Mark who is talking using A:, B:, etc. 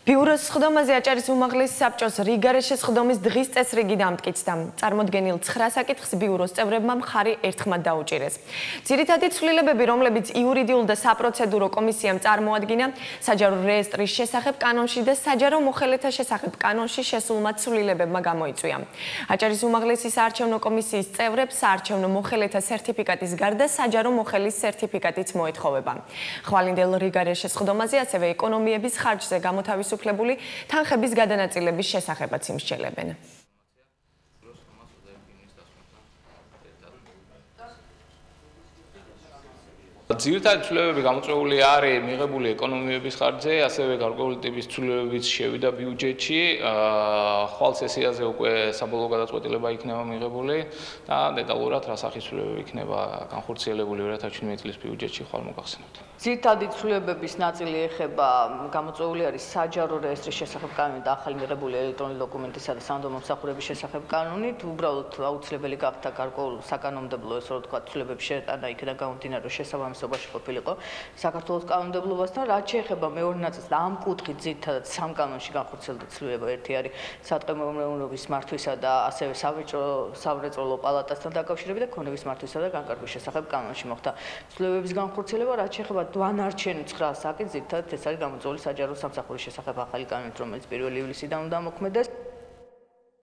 A: ბიუროს სხდომაზე აჭარის უმაღლესი საბჭოს რიგარეშე სხდომის დღის წესრიგი დამტკიცდა. წარმოდგენილ 9 საკითხს ბიუროს წევრებმა მხარი ერთხმად დაუჭირეს. ძირითადი ცვლილებები, რომლებიც იურიდიულ და საპროცედურო კომისიამ წარმოადგინა, საჯარო რეესტრის შესახებ კანონში და საჯარო მოხელეთა შესახებ კანონში შესულმა ცვლილებებმა გამოიწვია. აჭარის უმაღლესი საარჩევნო კომისიის წევრებს საარჩევნო მოხელეთა სერტიფიკატის გარდა საჯარო მოხელის სერტიფიკატიც მოეთხოვება. ხვალინდელ რიგარეშე სხდომაზე ასევე ეკონომიების ხარჯზე გამოთავის ხელისუფლებული თანხების გადანაწილების შესახებაც იმსჯელებენ.
B: ძირითადი ცვლილებები გამოწვეული არის მიღებული ეკონომიების ხარჯზე, ასევე გარკვეული ტიპის ცვლილებებიც შევიდა ბიუჯეტში. ხვალ სესიაზე უკვე საბოლოო გადაწყვეტილება იქნება მიღებული და დეტალურად რა სახის ცვლილებები იქნება განხორციელებული 2017 წლის ბიუჯეტში ხვალ მოგახსენებთ.
C: ძირითადი ცვლილებების ნაწილი ეხება გამოწვეული არის საჯარო რეესტრის შესახებ კანონი და ახალი მიღებული ელექტრონული დოკუმენტისა და სანდო მომსახურების შესახებ კანონი. თუ უბრალოდ აუცილებელი გახდა გარკვეულ საკანონმდებლო ესე რომ თქვა ცვლილებების შეტანა იქიდან გამომდინარე შესაბამის შესაბამისობაში ყოფილიყო საქართველოს კანონმდებლობასთან, რაც შეეხება მეორე ნაწილს და ამ კუთხით ძირითადად სამ კანონში განხორციელდა ცვლილება. ერთი არის სატყემოვნების მართვისა და ასევე საბჭო სამრეწველო პალატასთან დაკავშირებით და ქონების მართვისა და განკარგვის შესახებ კანონში მოხდა ცვლილებების განხორციელება, რაც შეეხება დვანარჩენ 9 საკითხს, ძირითადად ეს არის გამოწვეული საჯარო სამსახურის შესახებ ახალი კანონით, რომელიც 1 ივლისიდან უნდა მოქმედდეს.